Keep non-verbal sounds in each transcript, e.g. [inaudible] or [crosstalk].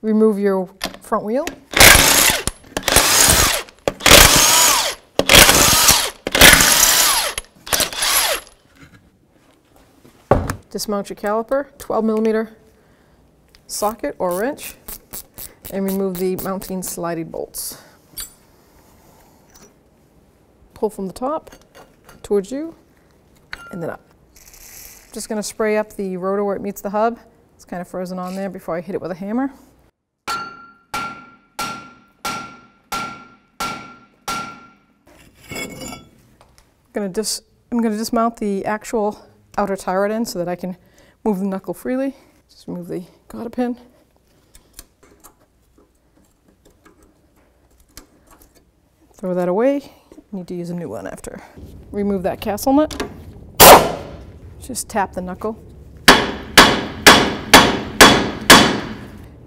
Remove your front wheel. Dismount your caliper, 12 millimeter socket or wrench, and remove the mounting sliding bolts. Pull from the top towards you, and then up. Just gonna spray up the rotor where it meets the hub. It's kind of frozen on there before I hit it with a hammer. Gonna dis I'm gonna dismount the actual outer tie rod end so that I can move the knuckle freely. Just remove the cotter pin. Throw that away. Need to use a new one after. Remove that castle nut. Just tap the knuckle.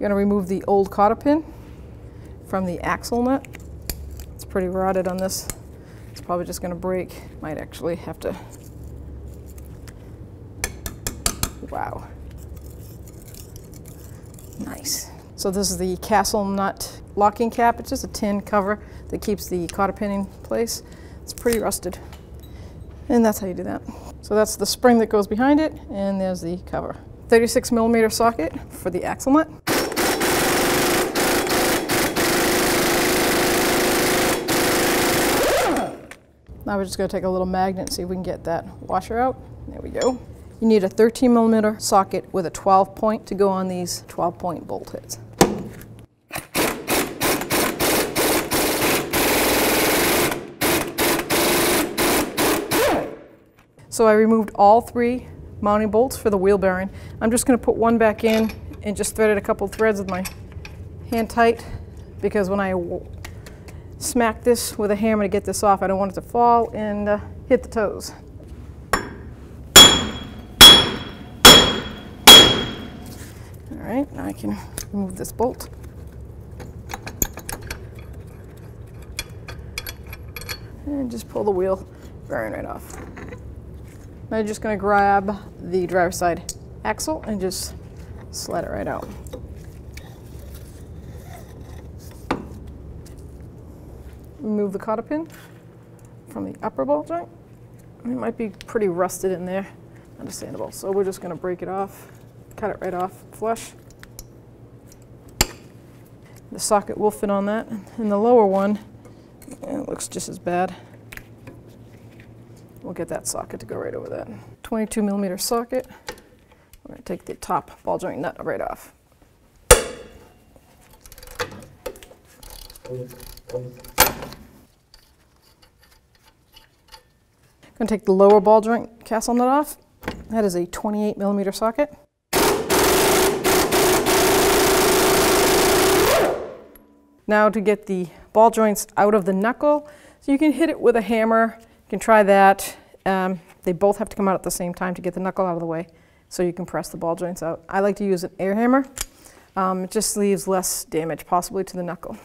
You're gonna remove the old cotter pin from the axle nut. It's pretty rotted on this. Probably just gonna break. Might actually have to, wow. Nice. So this is the castle nut locking cap. It's just a tin cover that keeps the cotter pin in place. It's pretty rusted. And that's how you do that. So that's the spring that goes behind it, and there's the cover. 36 millimeter socket for the axle nut. Now we're just gonna take a little magnet and see if we can get that washer out. There we go. You need a 13 millimeter socket with a 12 point to go on these 12 point bolt heads. So I removed all three mounting bolts for the wheel bearing. I'm just gonna put one back in and just threaded a couple threads with my hand tight because when I smack this with a hammer to get this off, I don't want it to fall and uh, hit the toes. All right, now I can remove this bolt. And just pull the wheel bearing right off. Now you're just gonna grab the driver's side axle and just slide it right out. Remove the cotter pin from the upper ball joint. It might be pretty rusted in there, understandable. So we're just gonna break it off, cut it right off flush. The socket will fit on that. And the lower one, it looks just as bad. We'll get that socket to go right over that. 22 millimeter socket. We're gonna take the top ball joint nut right off. Gonna take the lower ball joint castle nut off. That is a 28 millimeter socket. Now to get the ball joints out of the knuckle, so you can hit it with a hammer. You can try that. Um, they both have to come out at the same time to get the knuckle out of the way so you can press the ball joints out. I like to use an air hammer. Um, it just leaves less damage possibly to the knuckle.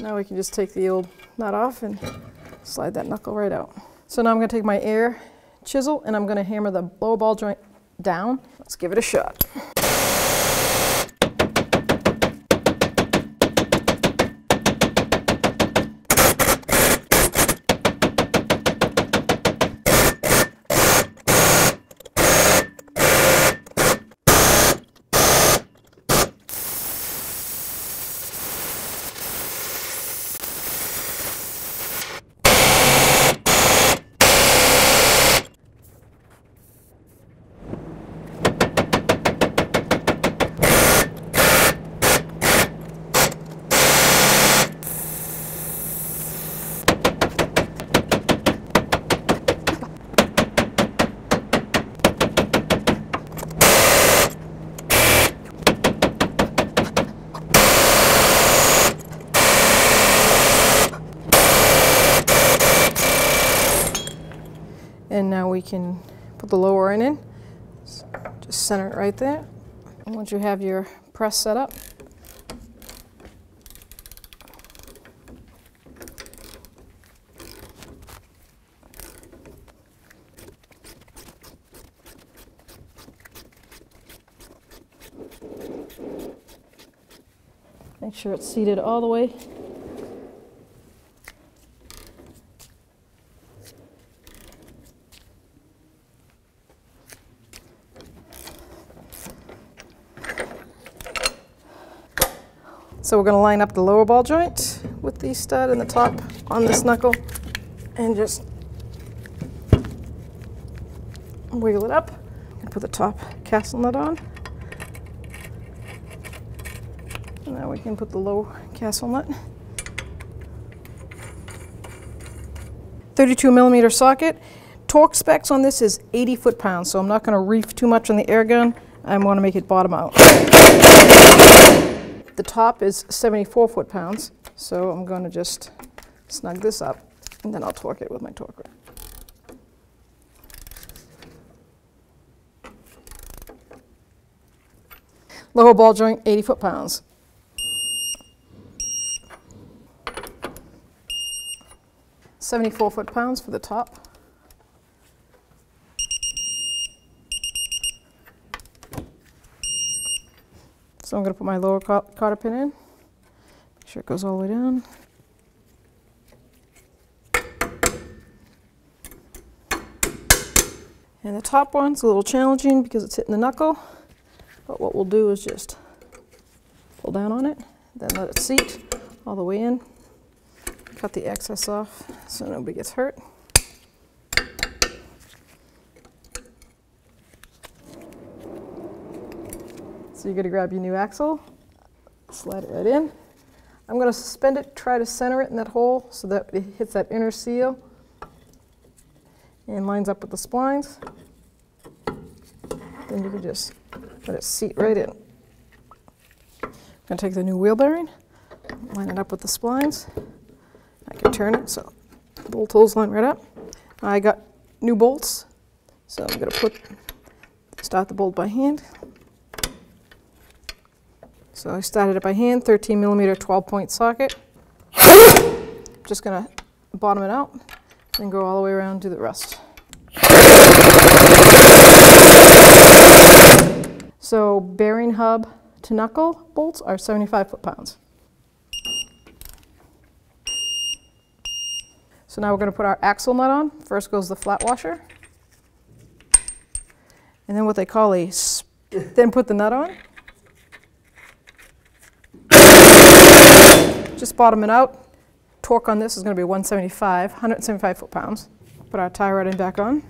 Now we can just take the old nut off and slide that knuckle right out. So now I'm going to take my air chisel and I'm going to hammer the lower ball joint down. Let's give it a shot. And now we can put the lower end in. Just center it right there. And once you have your press set up, Make sure it's seated all the way So we're going to line up the lower ball joint with the stud and the top on this knuckle and just wiggle it up and put the top castle nut on. And now we can put the low castle nut. 32 millimeter socket. Torque specs on this is 80 foot pounds, so I'm not going to reef too much on the air gun. I want to make it bottom out. The top is 74 foot pounds, so I'm going to just snug this up and then I'll torque it with my torque wrench. Lower ball joint, 80 foot pounds. Seventy-four foot pounds for the top. So I'm going to put my lower cotter pin in. Make sure it goes all the way down. And the top one's a little challenging because it's hitting the knuckle. But what we'll do is just pull down on it, then let it seat all the way in. Cut the excess off so nobody gets hurt. So you're going to grab your new axle, slide it right in. I'm going to suspend it, try to center it in that hole so that it hits that inner seal and lines up with the splines. Then you can just let it seat right in. I'm going to take the new wheel bearing, line it up with the splines. I can turn it so the bolt holes line right up. I got new bolts, so I'm going to put start the bolt by hand. So I started it by hand, 13 millimeter 12 point socket. [coughs] Just gonna bottom it out and go all the way around to the rest. So bearing hub to knuckle bolts are 75 foot-pounds. So now we're going to put our axle nut on. First goes the flat washer. And then what they call a, then put the nut on. Just bottom it out. Torque on this is going to be 175, 175 foot-pounds. Put our tie rod in back on.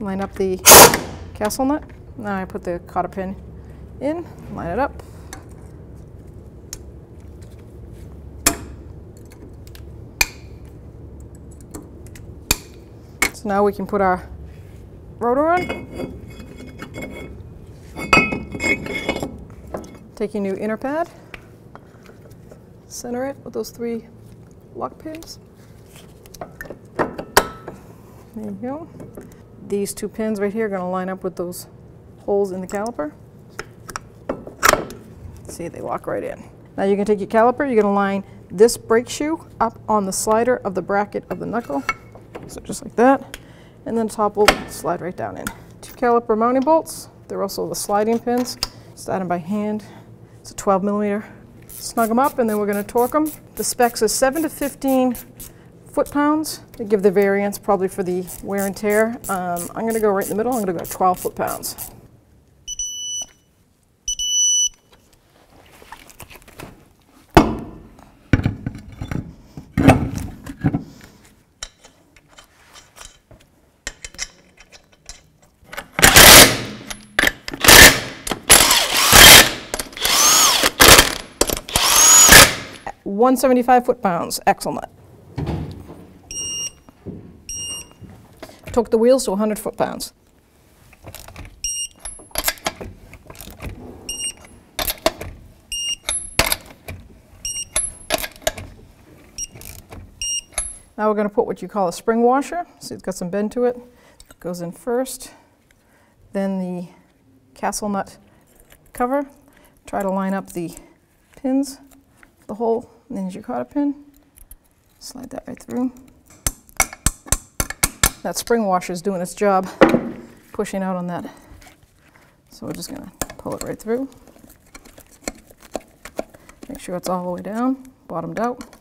Line up the castle nut. Now I put the cotter pin in, line it up. Now we can put our rotor on. Take your new inner pad, center it with those three lock pins. There you go. These two pins right here are going to line up with those holes in the caliper. See, they lock right in. Now you can take your caliper, you're going to line this brake shoe up on the slider of the bracket of the knuckle. So just like that. And then top will slide right down in. Two caliper mounting bolts. They're also the sliding pins. Start them by hand. It's a 12 millimeter. Snug them up and then we're going to torque them. The specs are 7 to 15 foot-pounds. They give the variance probably for the wear and tear. Um, I'm going to go right in the middle. I'm going to go 12 foot-pounds. 175 foot-pounds, nut. Took the wheels to 100 foot-pounds. Now we're going to put what you call a spring washer. See, it's got some bend to it. it goes in first. Then the castle nut cover. Try to line up the pins, the hole and then your cotter pin, slide that right through. That spring washer is doing its job pushing out on that. So we're just gonna pull it right through. Make sure it's all the way down, bottomed out.